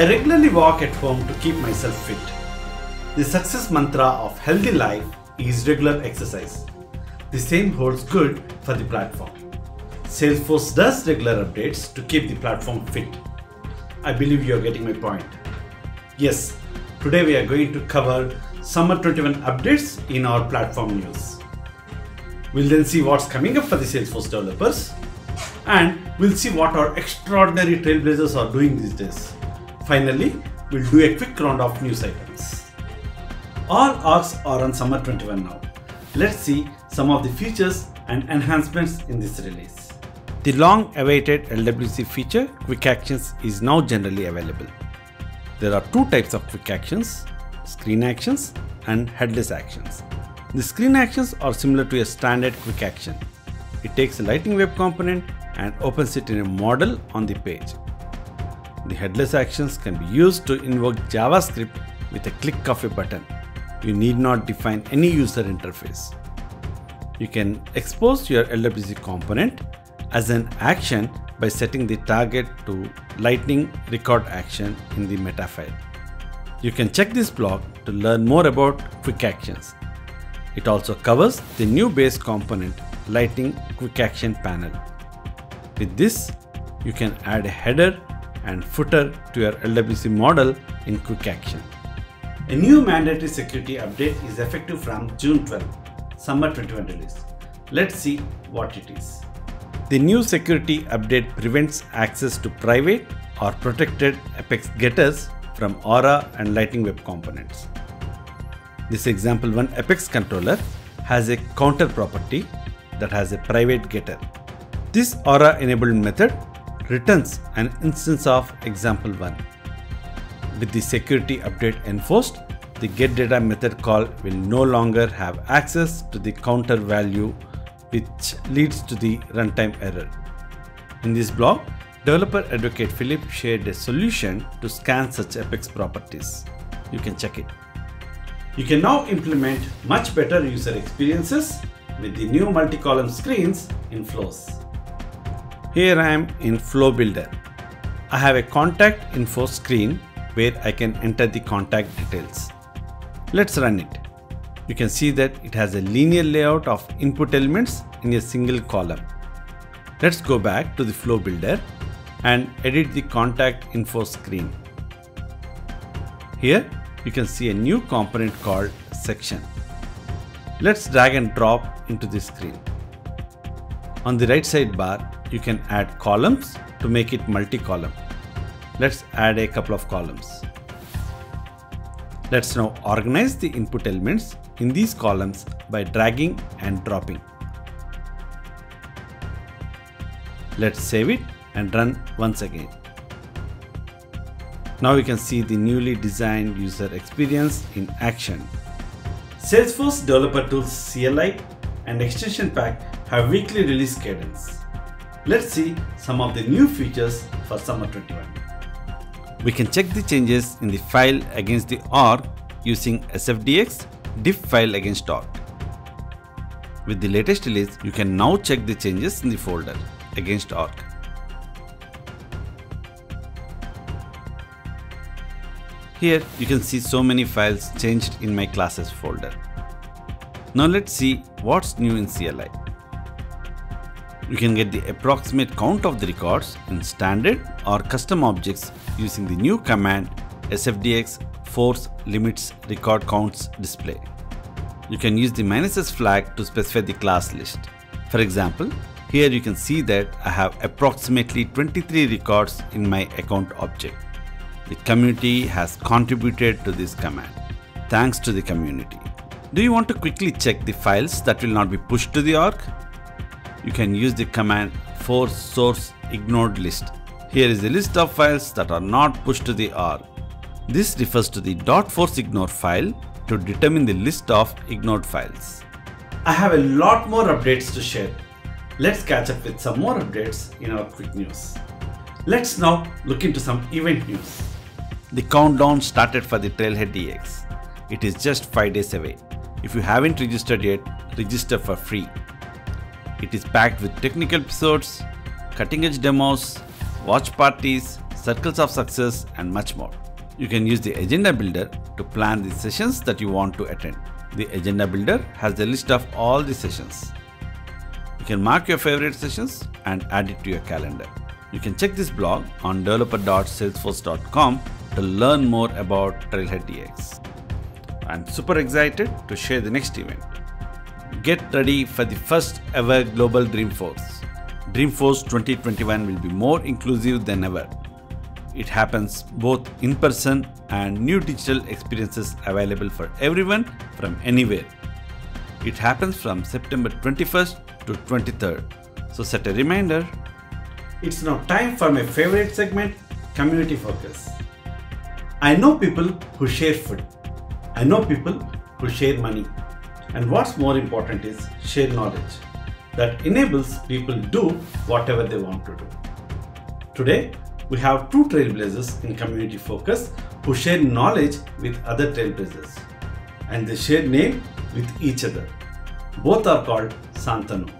I regularly walk at home to keep myself fit. The success mantra of healthy life is regular exercise. The same holds good for the platform. Salesforce does regular updates to keep the platform fit. I believe you are getting my point. Yes, today we are going to cover Summer 21 updates in our platform news. We'll then see what's coming up for the Salesforce developers and we'll see what our extraordinary trailblazers are doing these days. Finally, we'll do a quick round of news items. All orgs are on Summer 21 now. Let's see some of the features and enhancements in this release. The long awaited LWC feature, Quick Actions, is now generally available. There are two types of quick actions screen actions and headless actions. The screen actions are similar to a standard quick action. It takes a Lightning Web component and opens it in a modal on the page. The headless actions can be used to invoke JavaScript with a click of a button. You need not define any user interface. You can expose your LWC component as an action by setting the target to Lightning record action in the meta file. You can check this blog to learn more about quick actions. It also covers the new base component Lightning Quick Action panel. With this, you can add a header and footer to your LWC modal in Quick Action. A new mandatory security update is effective from June 12, Summer 21 release. Let's see what it is. The new security update prevents access to private or protected Apex getters from Aura and Lightning Web components. This example one Apex controller has a counter property that has a private getter. This Aura enabled method returns an instance of example1. With the security update enforced, the getData method call will no longer have access to the counter value which leads to the runtime error. In this blog, developer advocate Philip shared a solution to scan such Apex properties. You can check it. You can now implement much better user experiences with the new multi-column screens in Flows. Here I am in Flow Builder. I have a contact info screen where I can enter the contact details. Let's run it. You can see that it has a linear layout of input elements in a single column. Let's go back to the Flow Builder and edit the contact info screen. Here you can see a new component called section. Let's drag and drop into the screen. On the right side bar, you can add columns to make it multi-column. Let's add a couple of columns. Let's now organize the input elements in these columns by dragging and dropping. Let's save it and run once again. Now you can see the newly designed user experience in action. Salesforce Developer Tools CLI and Extension Pack have weekly release cadence. Let's see some of the new features for Summer 21. We can check the changes in the file against the org using SFDX diff file against org. With the latest release, you can now check the changes in the folder against org. Here you can see so many files changed in my classes folder. Now let's see what's new in CLI. You can get the approximate count of the records in standard or custom objects using the new command sfdx force limits record counts display. You can use the minus s flag to specify the class list. For example, here you can see that I have approximately 23 records in my account object. The community has contributed to this command. Thanks to the community. Do you want to quickly check the files that will not be pushed to the org? You can use the command force source ignored list. Here is a list of files that are not pushed to the R. This refers to the .force ignore file to determine the list of ignored files. I have a lot more updates to share. Let's catch up with some more updates in our quick news. Let's now look into some event news. The countdown started for the TrailheaDX. It is just 5 days away. If you haven't registered yet, register for free. It is packed with technical episodes, cutting edge demos, watch parties, circles of success, and much more. You can use the agenda builder to plan the sessions that you want to attend. The agenda builder has a list of all the sessions. You can mark your favorite sessions and add it to your calendar. You can check this blog on developer.salesforce.com to learn more about TrailheaDX. I'm super excited to share the next event. Get ready for the first ever Global Dreamforce. Dreamforce 2021 will be more inclusive than ever. It happens both in person and new digital experiences available for everyone from anywhere. It happens from September 21st to 23rd. So set a reminder. It's now time for my favorite segment, Community Focus. I know people who share food. I know people who share money. And what's more important is share knowledge that enables people to do whatever they want to do. Today, we have two trailblazers in community focus who share knowledge with other trailblazers and they share name with each other. Both are called Santanu.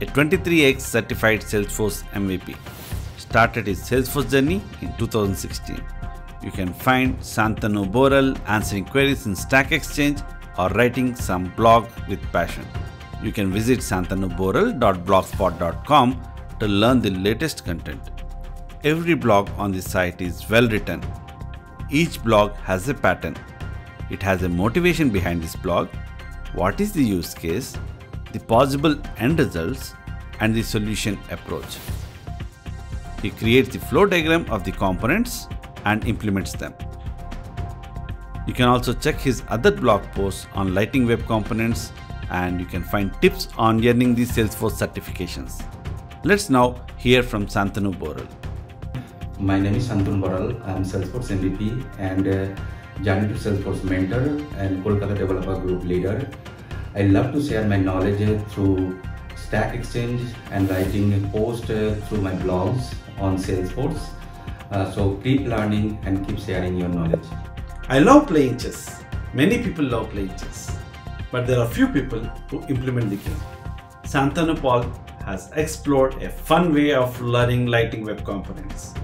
A 23x certified Salesforce MVP started his Salesforce journey in 2016. You can find Santanu Boral answering queries in Stack Exchange or writing some blog with passion. You can visit santanuboral.blogspot.com to learn the latest content. Every blog on the site is well written. Each blog has a pattern. It has a motivation behind this blog, what is the use case, the possible end results, and the solution approach. He creates the flow diagram of the components and implements them. You can also check his other blog posts on Lightning Web Components and you can find tips on earning the Salesforce certifications. Let's now hear from Santanu Boral. My name is Santanu Boral. I am Salesforce MVP and uh, to Salesforce mentor and Kolkata Developer Group leader. I love to share my knowledge through Stack Exchange and writing posts uh, through my blogs on Salesforce. Uh, so keep learning and keep sharing your knowledge. I love playing chess. Many people love playing chess. But there are few people who implement the game. Santanu Pal has explored a fun way of learning Lightning web components.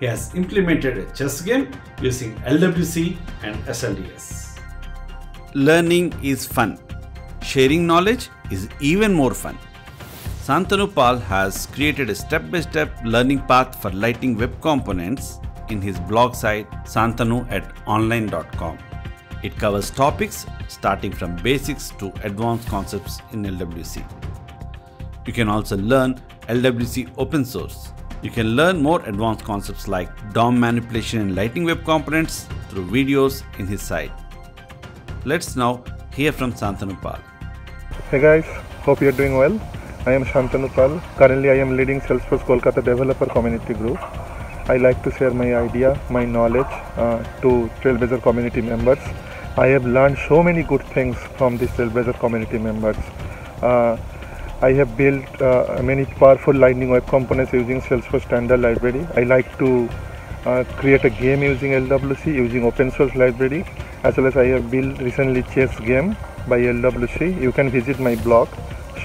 He has implemented a chess game using LWC and SLDS. Learning is fun. Sharing knowledge is even more fun. Santanu Pal has created a step-by-step learning path for Lightning web components in his blog site santanu at online.com. It covers topics starting from basics to advanced concepts in LWC. You can also learn LWC open source. You can learn more advanced concepts like DOM manipulation and Lightning web components through videos in his site. Let's now hear from Santanu Pal. Hey guys, hope you're doing well. I am Shantanu Pal. Currently, I am leading Salesforce Kolkata Developer Community Group. I like to share my idea, my knowledge uh, to Trailblazer community members. I have learned so many good things from these Trailblazer community members. Uh, I have built uh, many powerful Lightning Web Components using Salesforce Standard Library. I like to uh, create a game using LWC using open source library as well as I have built recently chess game by LWC. You can visit my blog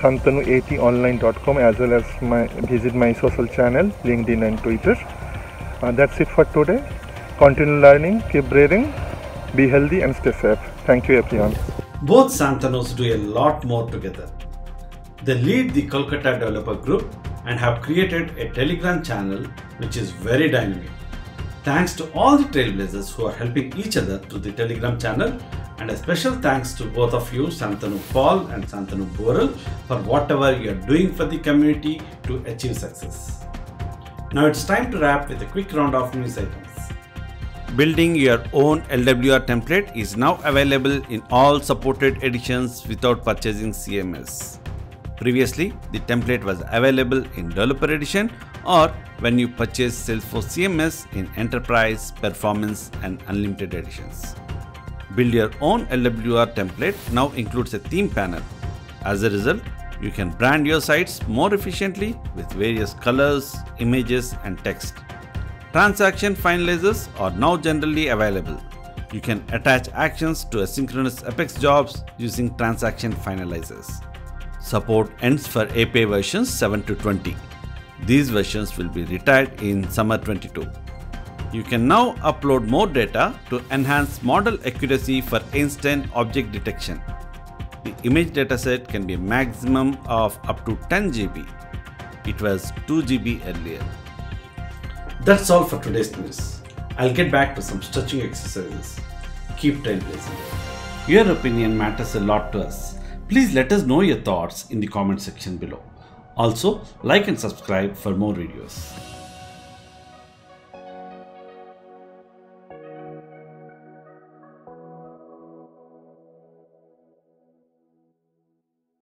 shantanu80online.com as well as my visit my social channel LinkedIn and Twitter. Uh, that's it for today. Continue learning, keep breathing, be healthy and stay safe. Thank you everyone. Both Santanus do a lot more together. They lead the Kolkata developer group and have created a Telegram channel which is very dynamic. Thanks to all the trailblazers who are helping each other through the Telegram channel and a special thanks to both of you, Santanu Pal and Santanu Boral, for whatever you are doing for the community to achieve success. Now it's time to wrap with a quick round of news items. Building your own LWR template is now available in all supported editions without purchasing CMS. Previously, the template was available in Developer Edition or when you purchase Salesforce CMS in Enterprise, Performance and Unlimited editions. Build your own LWR template now includes a theme panel. As a result, you can brand your sites more efficiently with various colors, images, and text. Transaction finalizers are now generally available. You can attach actions to asynchronous Apex jobs using transaction finalizers. Support ends for API versions 7 to 20. These versions will be retired in summer 22. You can now upload more data to enhance model accuracy for Einstein object detection. The image dataset can be a maximum of up to 10 GB. It was 2 GB earlier. That's all for today's news. I'll get back to some stretching exercises. Keep trailblazing. Your opinion matters a lot to us. Please let us know your thoughts in the comment section below. Also, like and subscribe for more videos.